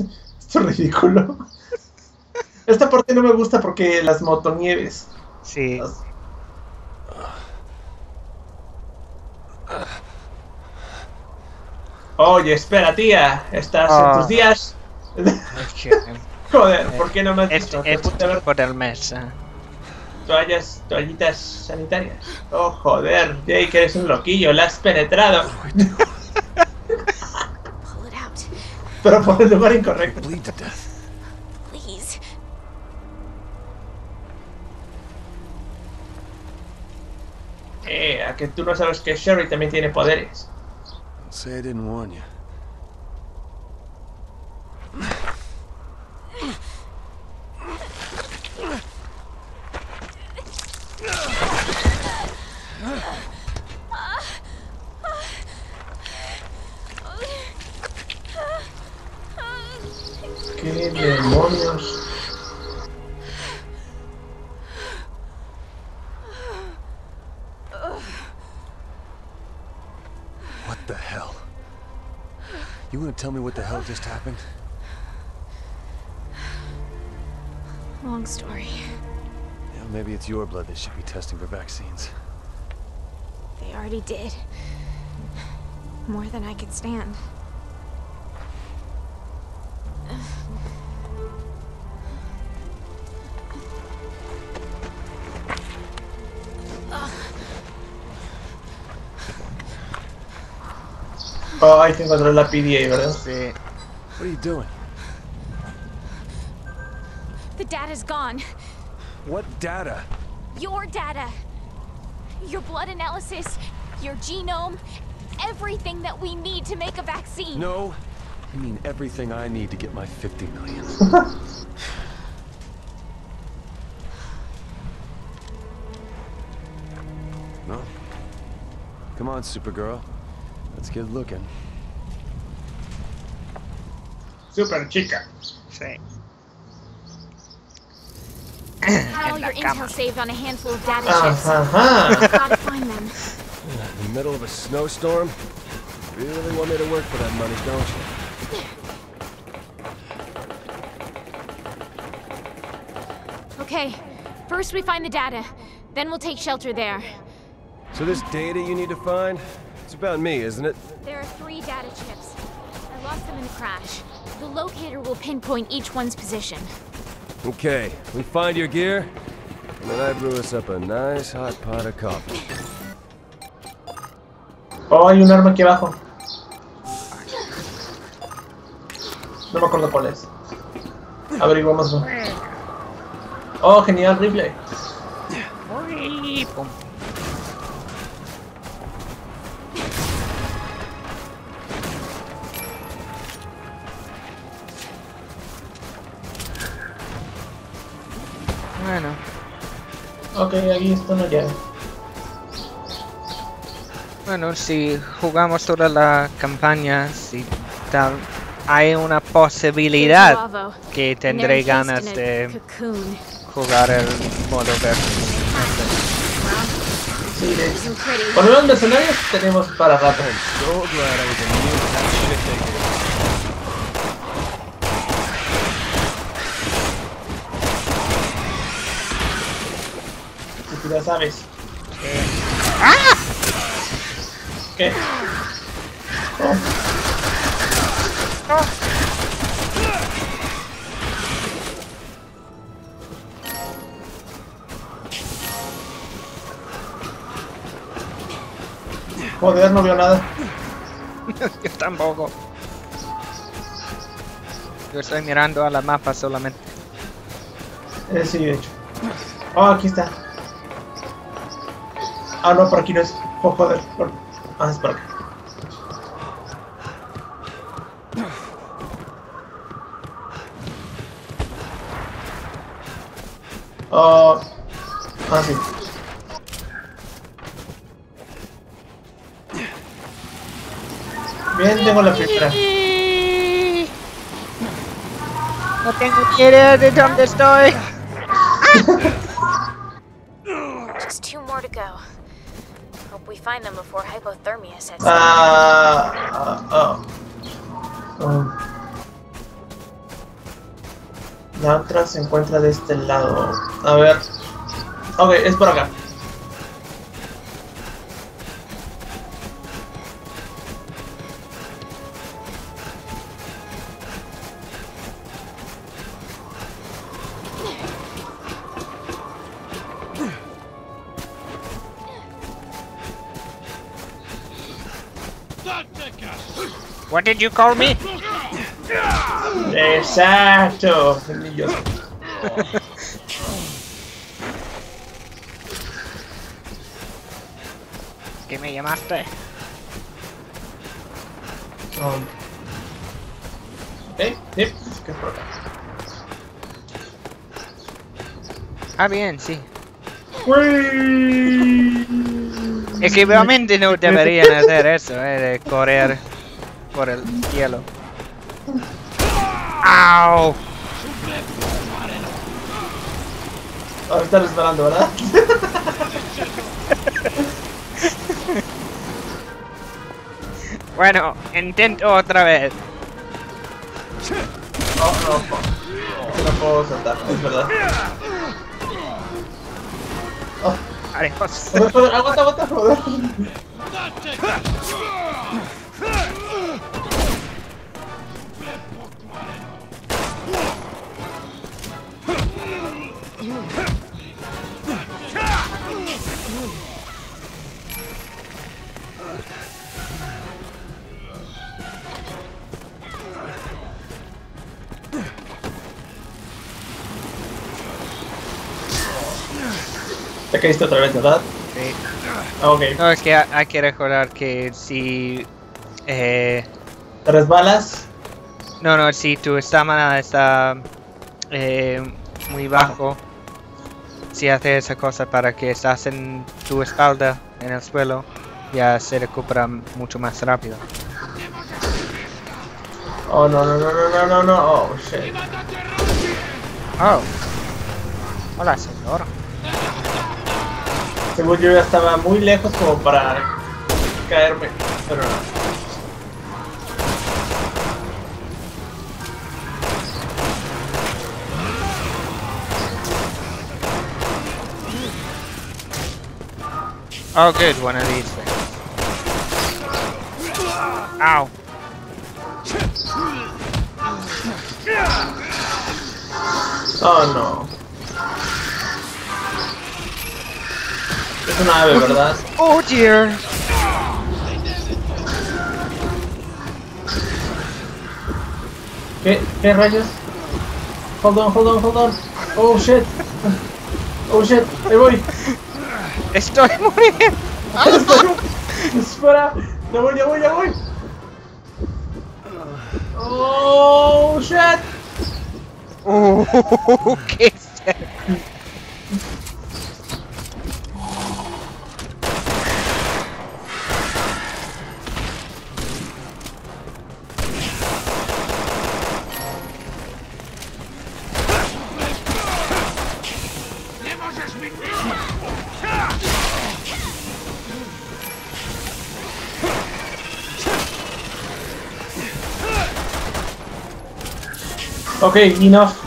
Esto es ridículo. Esta parte no me gusta porque las motonieves. Sí. Oye, espera, tía. Estás en tus Ah. días. Es Joder, ¿por qué no me has es, dicho? es ver por el mes. eh. toallas, toallitas sanitarias. Oh, joder, Jake, eres un loquillo, la has penetrado. Pero por el lugar incorrecto. Eh, a que tú no sabes que Sherry también tiene poderes. Don't say I didn't warn you. Tell me what the hell just happened? Long story. Yeah, maybe it's your blood they should be testing for vaccines. They already did. More than I could stand. Oh, hay que encontrar la PDA, ¿verdad? Sí. What are you doing? The data's gone. What data? Your data. Your blood analysis, your genome, everything that we need to make a vaccine. No, I mean everything I need to get my 50 million. no? Come on, Supergirl. Let's get looking. Super chica. Sí. Had all En la your cama. intel saved on a handful of data chips. Ajá. Gotta find them. In the middle of a snowstorm? Really want me to work for that money, don't you? Okay, first we find the data. Then we'll take shelter there. So this data you need to find? It's about me, isn't it? There are three data chips. I lost them in the crash. The locator will pinpoint each one's position. Okay, we find your gear, and then I brew us up a nice hot pot of coffee. Oh, hay un arma aquí abajo. No me acuerdo cuál es. Averiguamos. Oh, genial, rifle. Uy, pum. Una llave. bueno, si jugamos toda la campaña, si tal, hay una posibilidad que tendré ganas de jugar el modo verde. Sí, de. Por los mercenarios tenemos para rato. Tú ya sabes. ¿Qué? Oh. Joder, no veo nada. Yo tampoco. Yo estoy mirando a la mapa solamente. Eh, sí, de hecho. Ah, aquí está. Ah, no, por aquí no es. Oh, joder. por- Ah, es por acá. Ah, ah, sí. Bien, tengo la primera. No tengo ni idea de dónde estoy. Ah, ah, ah. Oh. La otra se encuentra de este lado. A ver. Ok, es por acá. Did you call me? Exacto. ¿Qué me llamaste? Um. Eh, eh, ¿qué es? Ah, bien, sí. Uy. Efectivamente no deberían hacer eso, eh, de correr por el hielo. ¡Au! Ahora está resbalando, ¿verdad? Bueno, intento otra vez. Oh, no, no, no puedo saltar, es verdad. Oh, Adiós. aguanta, aguanta, joder. Caíste otra vez, ¿verdad? Sí. Ah, ok. No, es que ha- hay que recordar que si... Eh, ¿Te resbalas? no, no, si tu estamina está eh, muy bajo, si haces esa cosa para que estás en tu espalda, en el suelo, ya se recupera mucho más rápido. Oh, no, no, no, no, no, no, no. Oh, shit. Oh. Hola, señor. Según yo ya estaba muy lejos como para caerme, pero no. Oh, good, one of these things. Ow. Oh, no. Es una ave, ¿verdad? Oh dear. ¿Qué? ¿Qué rayos? Hold on, hold on, hold on. Oh, shit. Oh, shit. Ahí voy. Estoy muriendo. Espera. Ya voy, ya voy, ya voy. Oh, shit. Oh, ¿qué Okay, enough.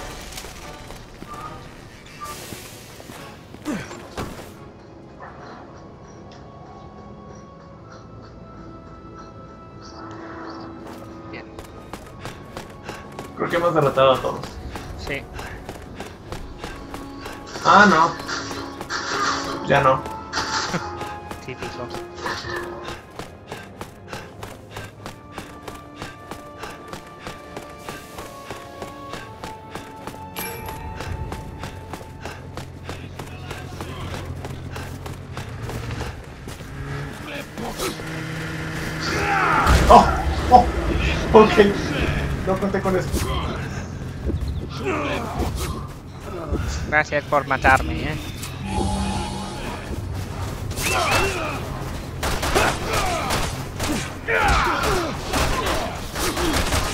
Por matarme, eh.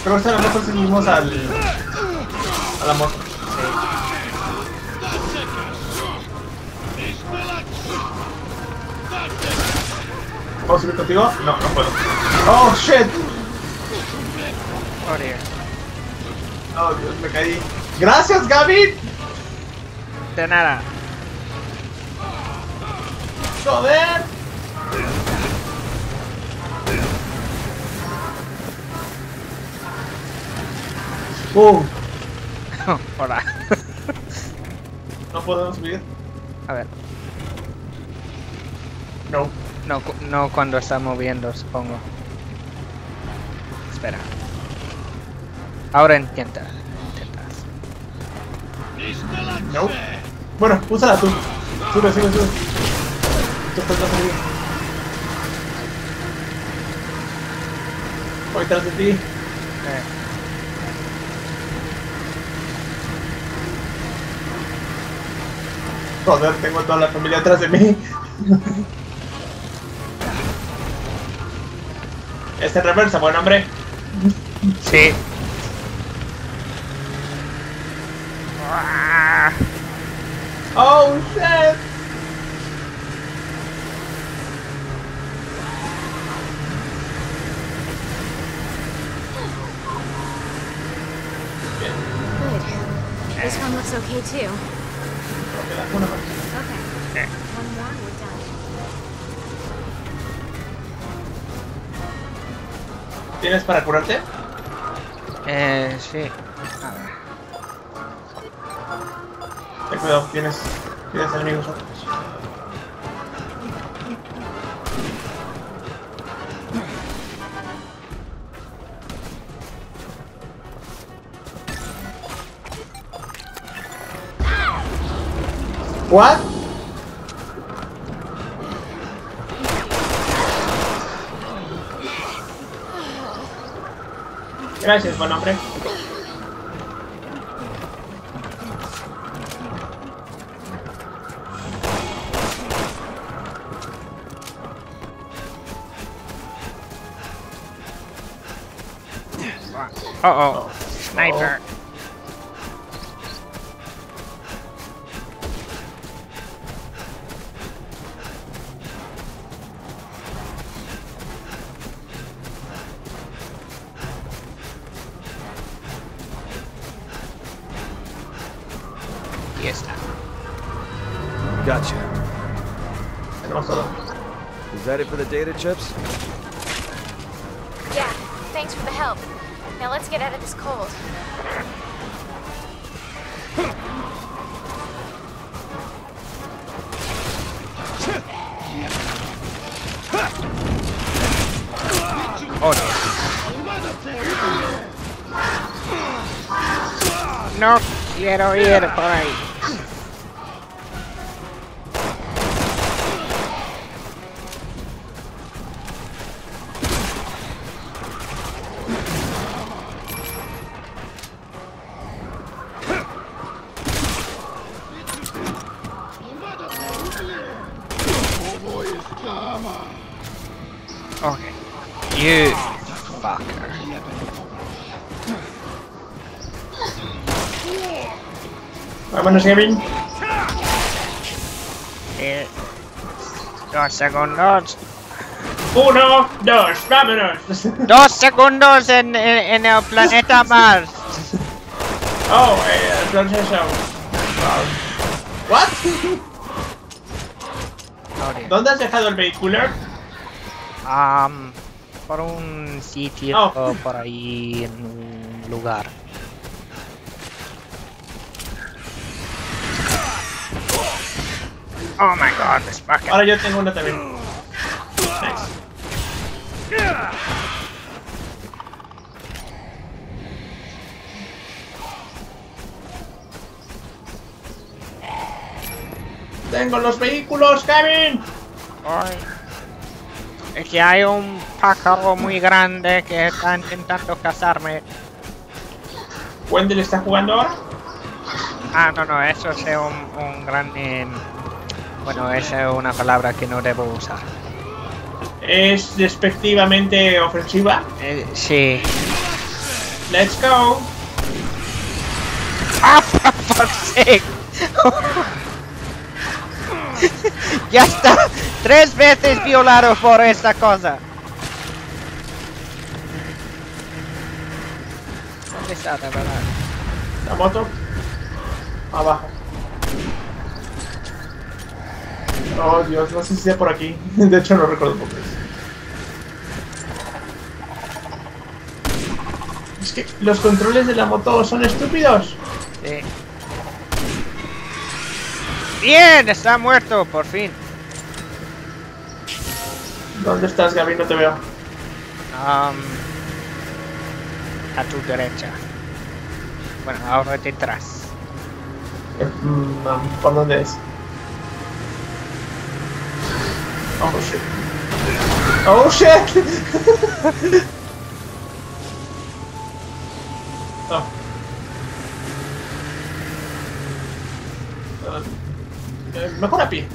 Creo que a lo mejor seguimos al. a la moto. ¿Puedo subir contigo? No, no puedo. Oh shit. Oh. Oh Dios, me caí. Gracias, Gavin. De nada. Joder. Uh, Hola. no podemos subir. A ver. No. No, cu- no cuando está moviendo, supongo. Espera. Ahora intenta. No. Bueno, úsala tú. Sube, sube, sube. Tú estás más arriba. Voy tras de ti. Joder, tengo toda la familia atrás de mí. Este reversa, buen hombre. sí. Ah, Oh, shit. Good. This one looks okay too. Okay. One more, we're done. ¿Tienes para curarte? Eh, sí. Cuidado, tienes, tienes enemigos. What? Gracias, buen hombre. Oh, oh. Sniper. Y está. Gotcha. Tenemos todo. Is that it for the data chips? Yeah, thanks for the help. Now let's get out of this cold. Oh, no. No quiero ir por ahí. Vámonos, Kevin. Eh, dos segundos. Uno, dos, vámonos. Dos segundos en, en, en el planeta Mars. Oh, eh, entonces eso. What? Joder. ¿Dónde has dejado el vehículo? Am, por un sitio Oh. por ahí en un lugar. Oh my god, this fucking. Ahora yo tengo una también. Nice. Tengo los vehículos, Kevin. Ay. Es que hay un pájaro muy grande que está intentando cazarme. ¿Wendell está jugando ahora? Ah, no, no, eso es un, un gran... bueno, esa es una palabra que no debo usar. Es despectivamente ofensiva. Eh, sí. Let's go. ¡Ah, sake! ya está tres veces violado por esta cosa. ¿Dónde está, de verdad? La moto. abajo. Oh Dios, no sé si sea por aquí. De hecho no recuerdo por qué es. Es que los controles de la moto son estúpidos. Sí. Bien, está muerto, por fin. ¿Dónde estás, Gaby? No te veo. Am, a tu derecha. Bueno, ahora detrás. Eh, mm, ¿Por dónde es? Oh shit. Oh shit. oh. Ah, eh, mejor a pie.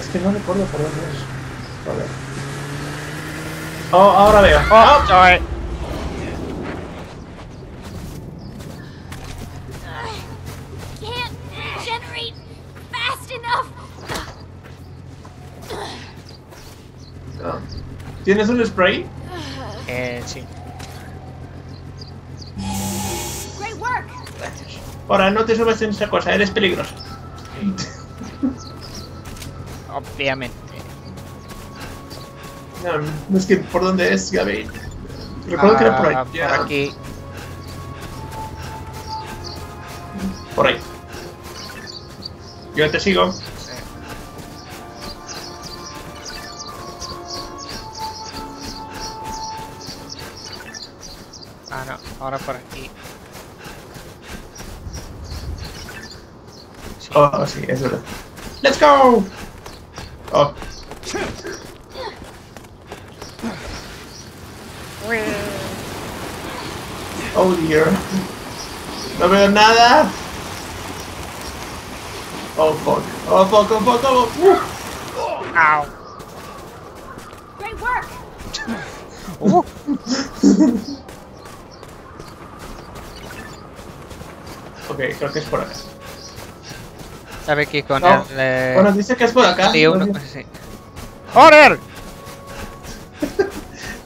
es que no recuerdo por dónde es. Joder. Oh, ahora veo. Oh, sorry. ¿Tienes un spray? Eh, sí. Great work. Gracias. Ahora no te subas en esa cosa, eres peligroso. Obviamente. No, no es que por dónde es, Gaby. Recuerdo que era por ahí. Ah, Ya, Por aquí. Por ahí. Yo te sigo. Ah, no, ahora por aquí. Sí. Oh, sí, es verdad. ¡Let's go! Oh, oh dear. No veo nada. Oh fuck. Oh fuck, oh fuck, oh fuck. Ow. Great work. Uh, Ok, creo que es por acá. Sabe que con No. el. eh, Bueno, dice que es por acá. sí, uno-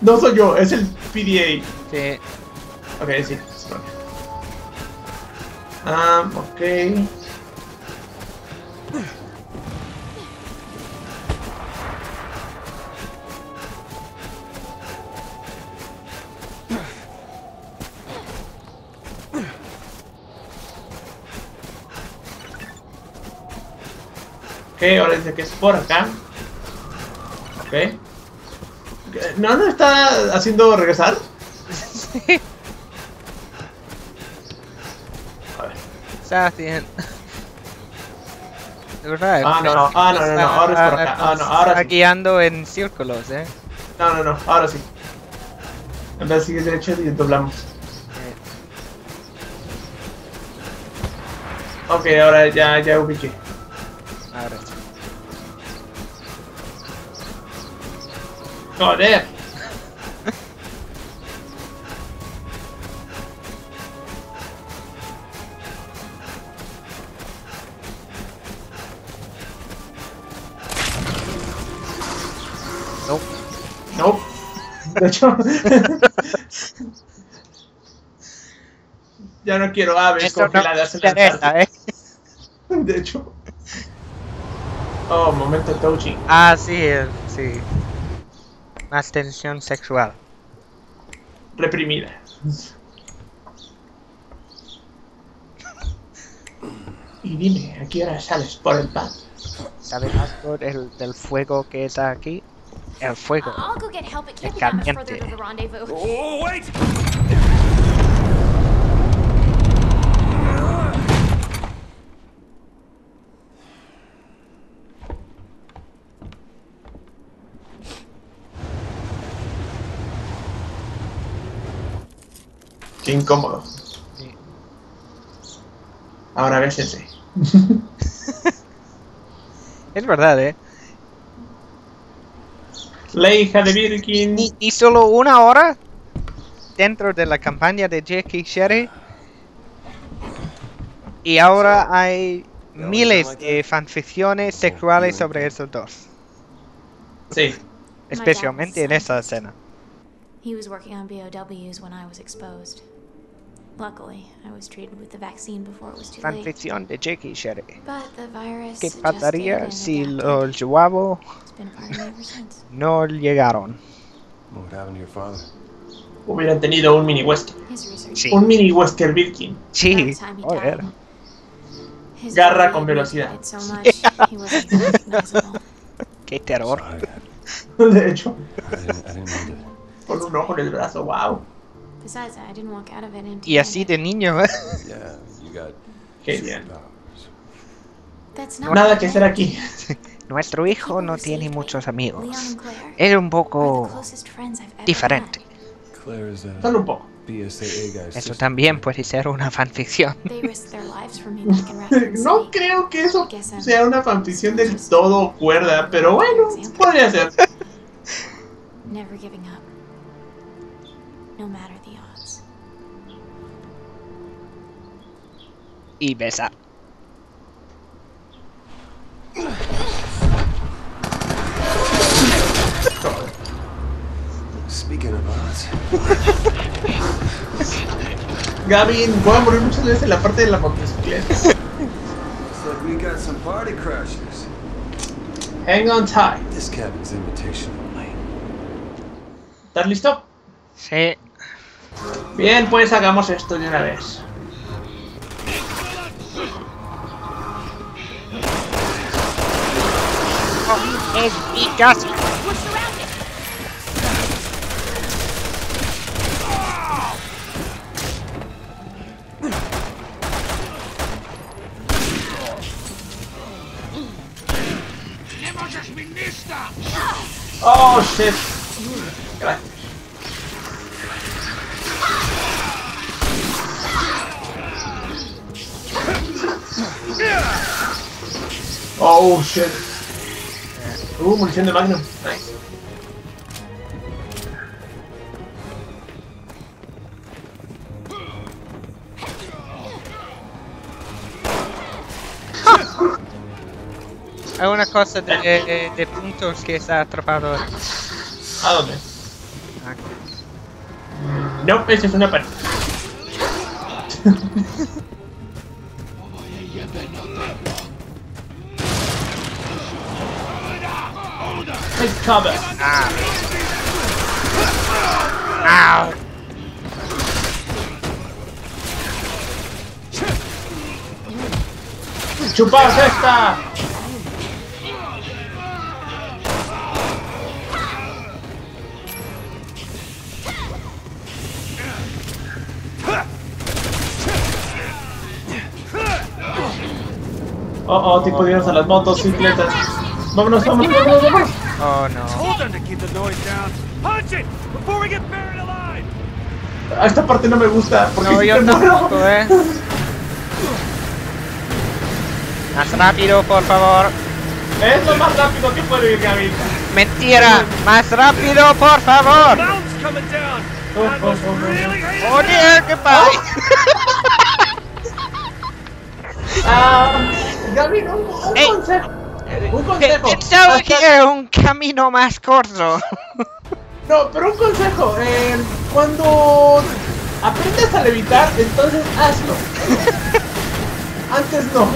No, soy yo, es el PDA. Sí. Ok, sí. Ah, ok. Dice que es por acá. Ok. ¿No nos está haciendo regresar? A ver. Bien. De verdad. Ah, no, no, ah, no, no, no, ahora es por acá. Ah, no, ahora Está sí. guiando en círculos, eh. No, no, no, ahora sí. En vez de seguir derecho y doblamos. Ok, ahora ya, ya ubiqué. Ahora sí. Joder. No. No. De hecho. ya no quiero aves no congeladas me en la Antártida. eh. De hecho. Oh, momento touchy. Ah, sí, eh, sí. Más tensión sexual. Reprimida. Y dime, ¿a qué hora sales por el pan? ¿Sabes algo del, del fuego que está aquí? El fuego. I'll go get help. It can't be that much further Caliente. to the rendezvous. Oh, wait! Qué incómodo. Sí. Ahora bésense. Es verdad, eh. La hija de Birkin. Y, y solo una hora dentro de la campaña de Jackie Sherry. Y ahora hay miles de fanficciones sexuales sobre esos dos. Sí. Especialmente en esa escena. He was working on BOWs when I was exposed. Luckily, I was treated with the vaccine before it was too late. Fanficción de Jackie Sherry. But the virus ¿Qué pasaría si los guavos It's been a part of me ever since. no llegaron? What happened to your father? Hubieran tenido un mini research. Sí. Un mini Wesker Birkin. Sí, joder. Garra con velocidad. Qué terror. De hecho, con un ojo en el brazo, wow. Besides, I didn't walk out of it empty. Y así de niño. Yeah, you got Genial. That's not Nada que hacer aquí. Nuestro hijo no tiene muchos Leon amigos. Es un poco diferente. Claire is a Solo un poco. Eso también puede ser una fanficción. No creo que eso sea una fanficción del todo cuerda, pero bueno, podría ser. Never giving up. No matter the odds. Y besar. Speaking of odds, Gavin, voy a morir muchas veces en la parte de la motocicleta. looks like we got some party crashers. Hang on tight. This cabin's invitation only. ¿Estás listo? Sí. Bien, pues hagamos esto de una vez. Es mi casa. Oh shit. Gracias. Oh shit. Uh, munición de Magnum. Nice. Hay una cosa de, de- de puntos que está atrapado. ¿A dónde? Aquí. No, esa es una pared. Take cover. ¡Au! ¡Chupaos esta! Oh, oh, tipo de a las motocicletas. Vámonos, vámonos, vámonos, vámonos. Oh no. Told them to keep the noise down. Punch it before we get buried alive. A esta parte no me gusta porque No, yo me muero- tampoco, eh. Más rápido, por favor. Es lo más rápido que puedo ir, Gaby. Mentira. Más rápido, por favor. Oh, oh, oh, oh. Oh dear, goodbye. Ah, Gaby, Ey. Un consejo. Pensaba Hasta- que era un camino más corto. No, pero un consejo. eh, cuando aprendas a levitar, entonces hazlo. Antes no.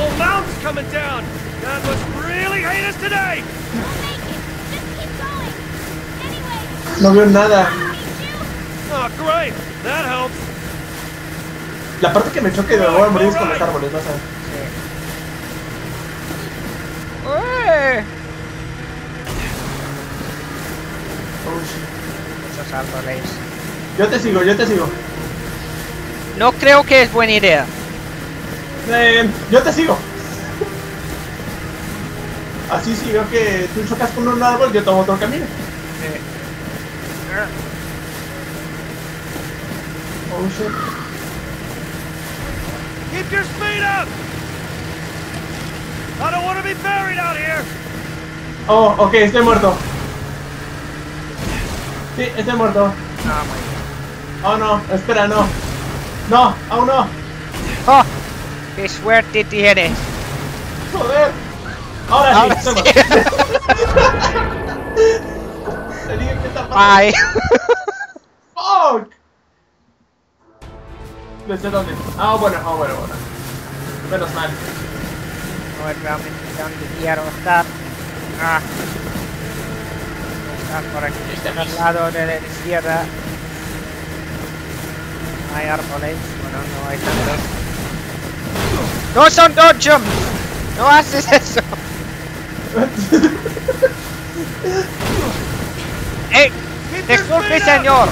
No veo nada. Oh, helps. La parte que me choque de voy a morir es con los árboles, vas a ver. Oh. Esos árboles. Yo te sigo, yo te sigo. No creo que es buena idea. Eh, yo te sigo. Así si veo que tú chocas con un árbol, yo tomo otro camino. Oh shit. Keep your speed up. I don't want to be buried out here. Oh, ok, estoy muerto. Sí, estoy muerto. Oh my Oh no, espera, no. No, aún no. Oh, qué suerte tienes. Joder. Ahora sí, Ahora estoy sí. muerto. Que está. Bye. Fuck. ¿Desde dónde? Ah, bueno, ah, bueno, bueno. Menos mal. No es realmente donde quiero estar. Ah. Estar por aquí, Este al lado de la izquierda. Hay árboles. Bueno, no hay tantos. ¡No son dodgems! ¡No haces eso! ¡Eh! ¡Disculpe, señor!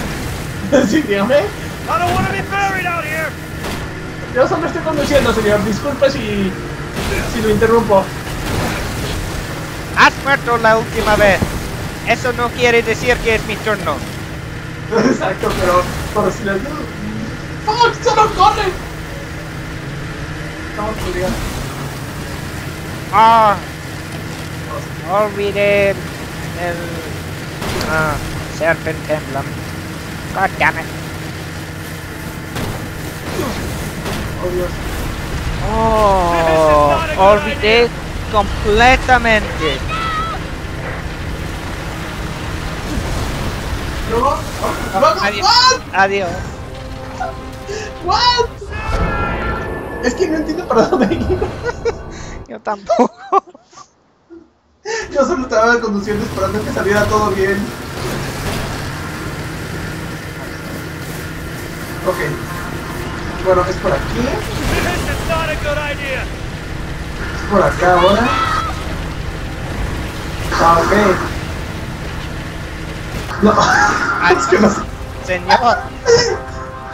sí, dígame. I don't want to be buried out here! Yo solo estoy conduciendo, señor. Disculpe si, si lo interrumpo. Has muerto la última vez. Eso no quiere decir que es mi turno. Exacto, pero por si las... ¡Fuck! ¡Solo corre! Estamos. Ah, olvidé el ah, Serpent Emblem. God damn it. Oh, Dios. Oh, olvidé completamente. No. Oh, what? Adiós. What? Adiós. What? Es que no entiendo para dónde ir. Yo tampoco. Yo solo estaba conduciendo esperando que saliera todo bien. Ok. Bueno, es por aquí. This is not a good idea! Es por acá ahora. Ah, ok. No. es que no sé. Señor,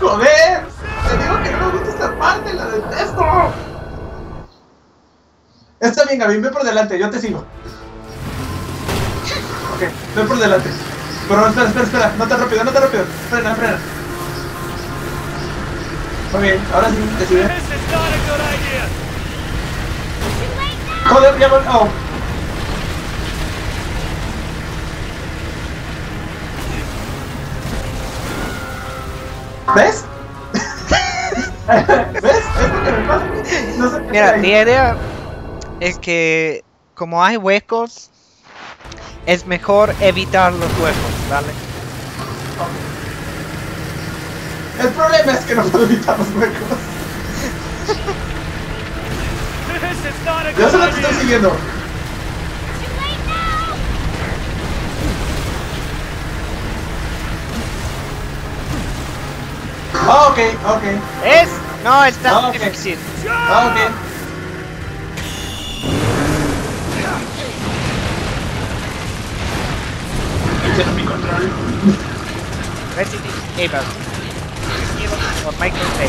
¡Joder! Te digo que no me gusta esta parte, la detesto. Está bien, Gaby, ve por delante, yo te sigo. Ok, ve por delante. Pero espera, espera, espera, no te rápido, no te rápido. Frena, frena. Muy bien, ahora sí, idea! Joder, ya vol- oh. ¿Ves? ¿Ves? Es lo que me pasa. No sé qué mira, mi idea es que como hay huecos, es mejor evitar los huecos, ¿vale? El problema es que no puedo evitar los huecos. Yo good solo te estoy idea! siguiendo. Ah, ok, ok. ¿Es? No, es tan Ah, ok. difícil. Ah, ok. Ese es mi control. Resident Evil. Por Michael Bay.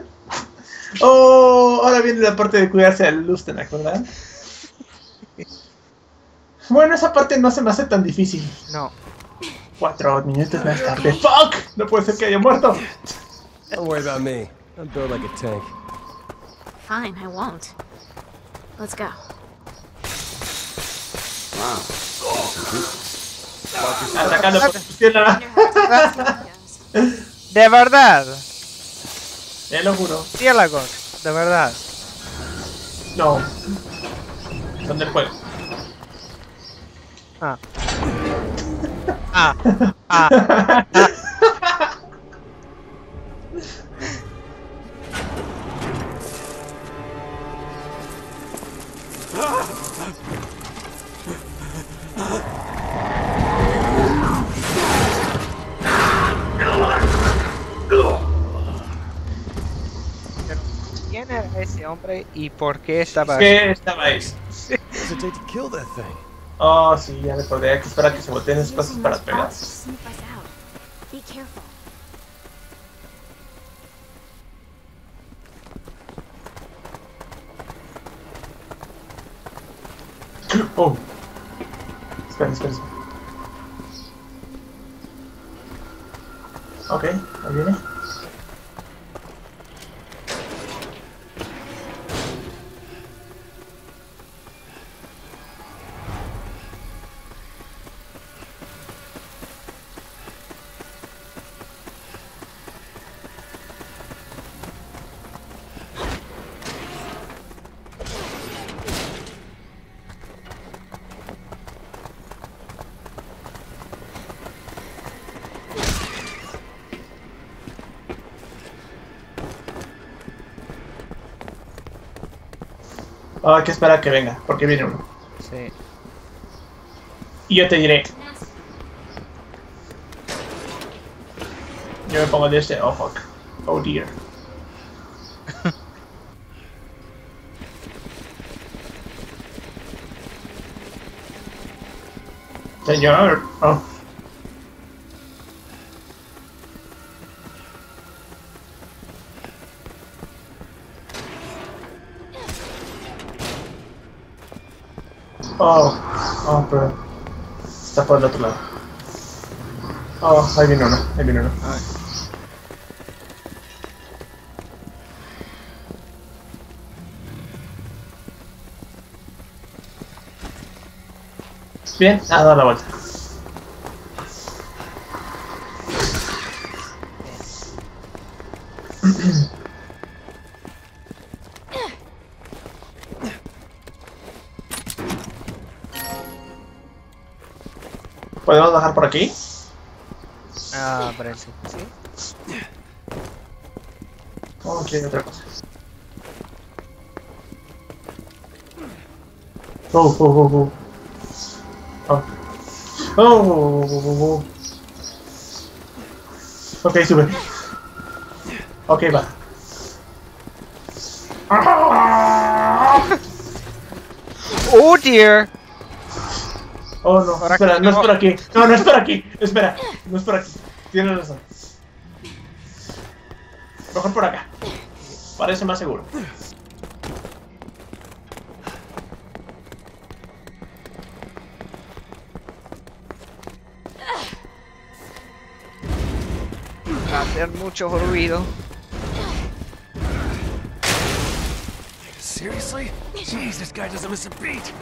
Oh, ahora viene la parte de cuidarse al Lustenak, ¿verdad? Bueno, esa parte no se me hace tan difícil. No. Cuatro minutos más tarde. ¡Fuck! No puede ser que haya muerto. Don't worry about me. I'm built like a tank. Fine, I won't. Let's go. Atacando por pierna. De verdad. Te lo juro. Ciélagos. De verdad. No. Son del juego. Ah. Ah. Ah. Pero, ese hombre y por qué estaba ahí? ¿Qué estaba ahí? Oh, sí, ya recordé. Hay que esperar a que se volteen esos pasos para pegar. Oh. Espera, espera, espera. Ok, ahí viene. Oh, hay que esperar a que venga, porque viene uno. Sí. Y yo te diré. Yo me pongo de este. Oh fuck. Oh dear. Señor. Oh. Oh, oh, pero está por el otro lado. Oh, ahí viene uno, ahí viene uno. Bien, ha dado la vuelta. Por aquí? Ah, parece. Sí. Oh, aquí hay otra cosa. Oh, oh, oh, oh. Oh. Oh, oh, oh, oh, oh. Ok, sube. Ok, va. Oh dear. Oh, no, Por espera, aquí no es por aquí. No, no es por aquí. Espera, no es por aquí. Tienes razón. Mejor por acá. Parece más seguro. Va a hacer mucho ruido. Seriously? Jeez, this guy doesn't miss a beat.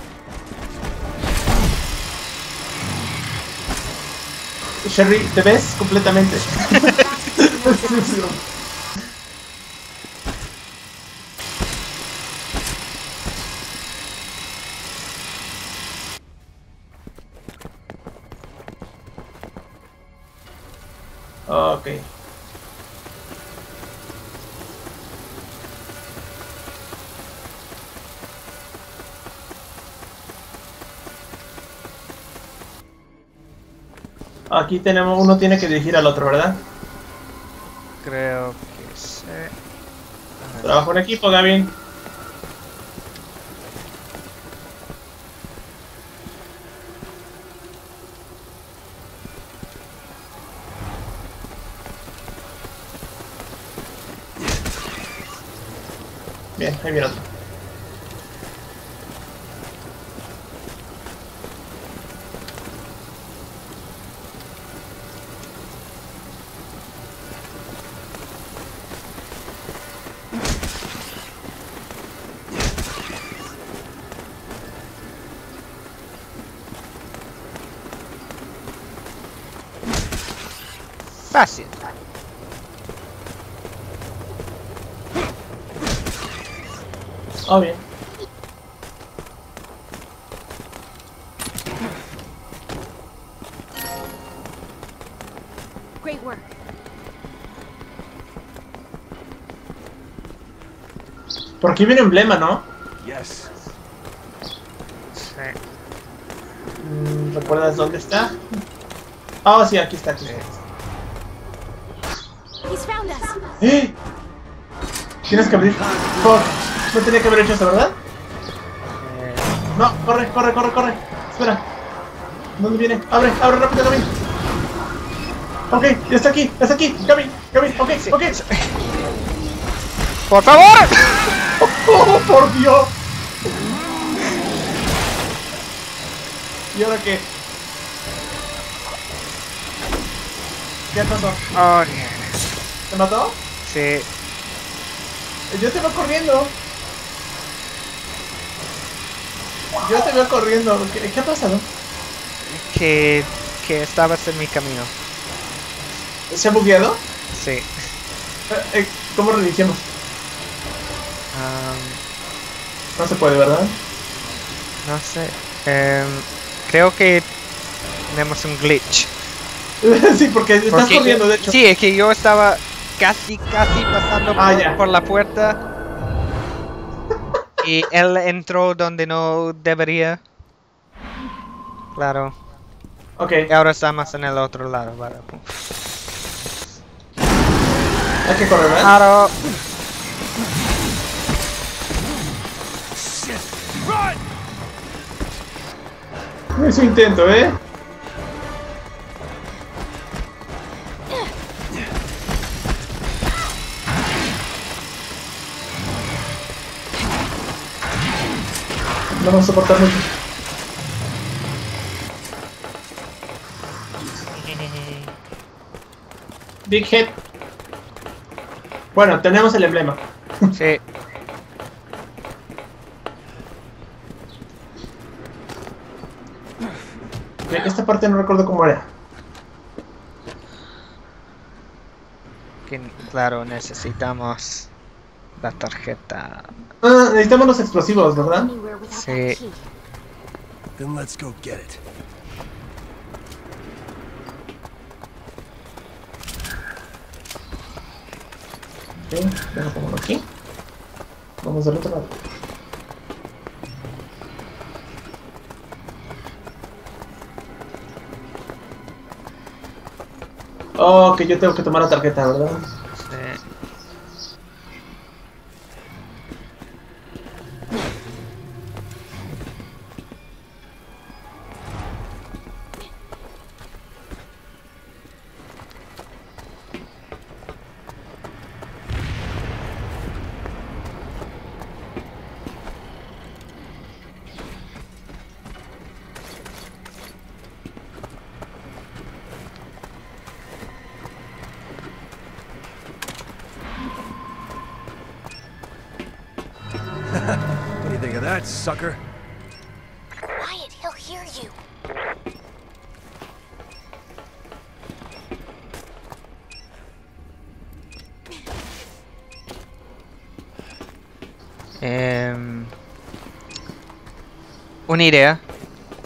Sherry, ¿te ves completamente? Aquí tenemos, uno tiene que dirigir al otro, ¿verdad? Creo que sí. Trabajo en equipo, Gavin. Bien, ahí viene otro. Fácil. Oh, bien. Great work. Por aquí viene emblema, ¿no? Yes. Sí. Mm, ¿Recuerdas dónde está? Ah, sí, aquí está, aquí está. ¡Eh! Tienes que abrir. Fuck. No tenía que haber hecho eso, ¿verdad? Eh, No, corre, corre, corre, corre. Espera. ¿Dónde viene? Abre, abre rápido, Gaby. Ok, ya está aquí, ya está aquí. Gaby, Gaby, ok, ok. ¡Por favor! ¡Oh, por Dios! ¿Y ahora qué? ¿Qué pasó? Oh. ¿Te mató? Sí. Yo te veo corriendo. Yo te veo corriendo. ¿Qué, qué ha pasado? Que, que estabas en mi camino. ¿Se ha bugueado? Sí. Eh, eh, ¿Cómo reiniciamos? Am, No se puede, ¿verdad? no sé. Em, creo que tenemos un glitch. sí, porque estás corriendo, de hecho. Sí, es que yo estaba casi, casi pasando Ah, por, la puerta. y él entró donde no debería. Claro. Ok, Y ahora estamos en el otro lado. Vale. hay que correr, ¿verdad? Claro. Shit! Run! Eso intento, ¿eh? No vamos a soportar mucho. Big Hit. Bueno, tenemos el emblema. Sí. Esta parte no recuerdo cómo era. que- claro, necesitamos la tarjeta. Ah, necesitamos los explosivos, ¿verdad? Sí. Then let's go get it. Ok, déjame ponerlo aquí. Vamos del otro lado. Oh, que yo tengo que tomar la tarjeta, ¿verdad? Una idea.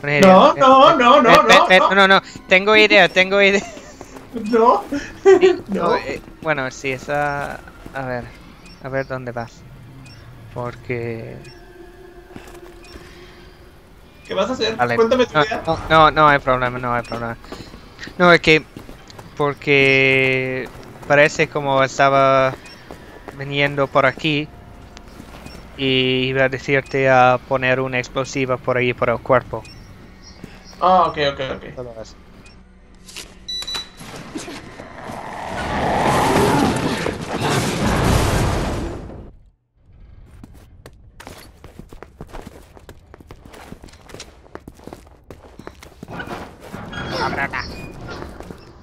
Una idea. No, no, eh, no, no, eh, no, eh, no. no, no. Tengo idea, tengo idea. No. No, no. bueno, sí, esa... A ver, a ver dónde vas. Porque... ¿Qué vas a hacer? Vale. Cuéntame tu No, idea. no, no, no hay problema, no hay problema. No, es que... Porque... Parece como estaba viniendo por aquí. Y iba a decirte a poner una explosiva por ahí por el cuerpo. Ah, ok, ok, ok. Eso.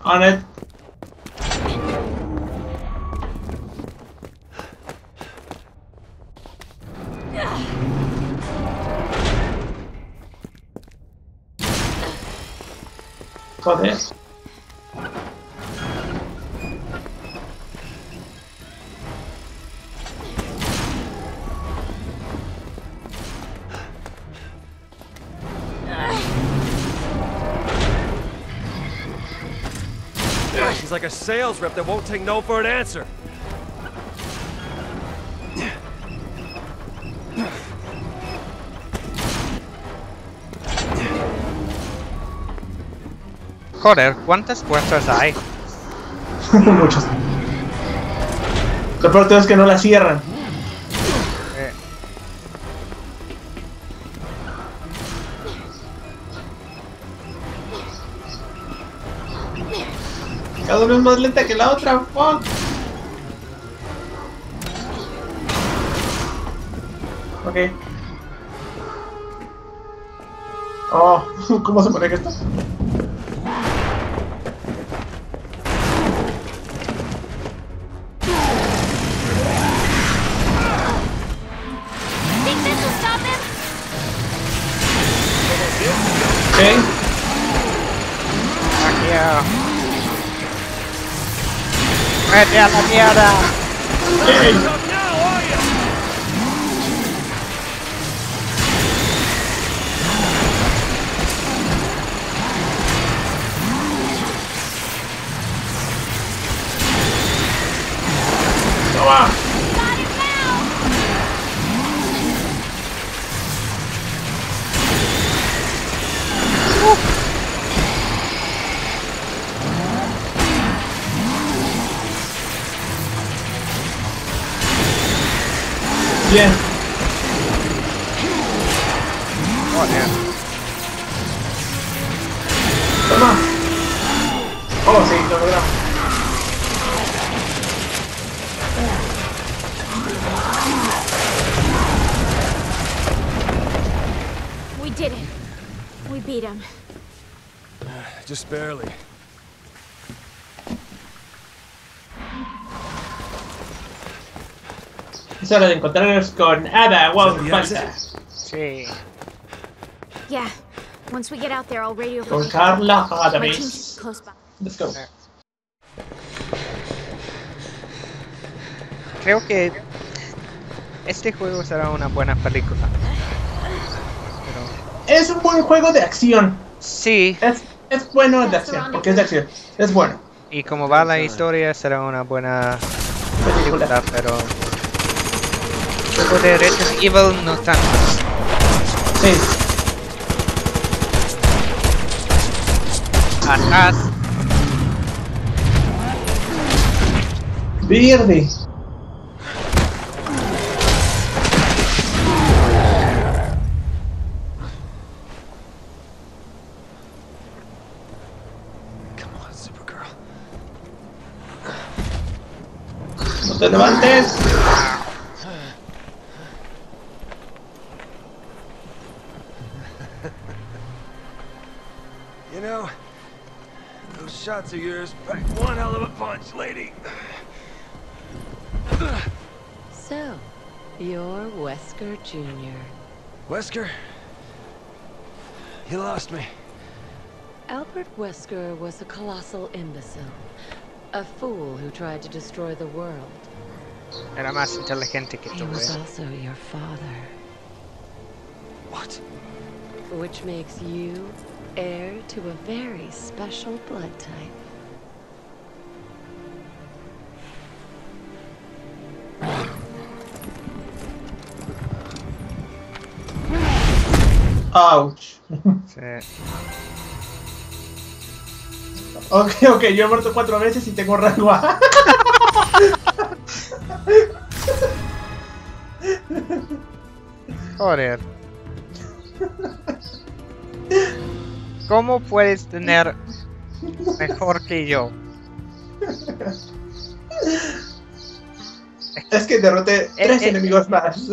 On it. A sales rep that won't take no for an answer. Joder, ¿cuántas puertas hay? Muchos. Lo peor es que no la cierran. Cada vez más lenta que la otra. Fuck. Ok. Oh, ¿cómo se maneja esto? ¡Vete a la mierda! Ok. Sí, lo logramos. We did it. We beat him. Just barely. Es hora de encontrarnos con Ada. Wow, the. Sí. Yeah. Once we get out there, I'll radio for Con. Carla My team's Adames. close by. Let's go. Creo que este juego será una buena película. Pero Es un buen juego de acción. sí, Es, es bueno de acción, porque es de acción. Es bueno. y como va la historia será una buena película, Película. pero juego de Resident Evil no tanto. Sí. Atrás, Verde. No te levantes. You know, those shots of yours pack one hell of a punch, lady. So, you're Wesker Jr. Wesker, you lost me. Albert Wesker was a colossal imbecile. A fool who tried to destroy the world. era más inteligente que He was also your father. What? Which makes you heir to a very special blood type. Ouch. Ok, ok, yo he muerto cuatro veces y tengo rango A. Joder. ¿Cómo puedes tener mejor que yo? Es que derroté tres eh. enemigos más.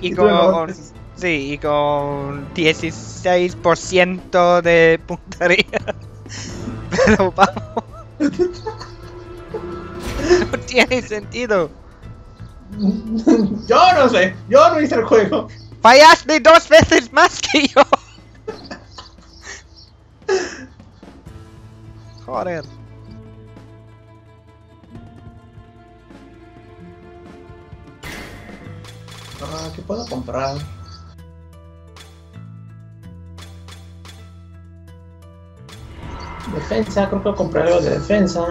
y con sí, y con 16% de puntería. Pero vamos. No tiene sentido. yo no sé, yo no hice el juego. Fallaste dos veces más que yo. Joder. Ah, ¿qué puedo comprar? Defensa, creo que compré algo de defensa.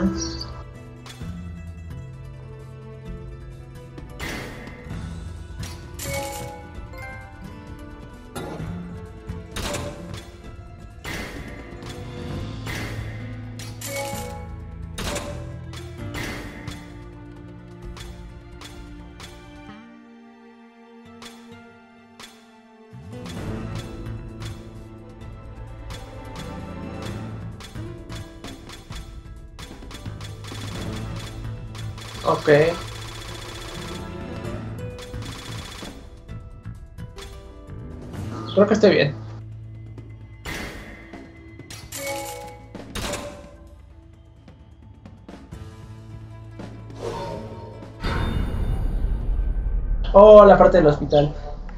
La parte del hospital.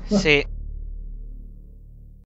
Sí.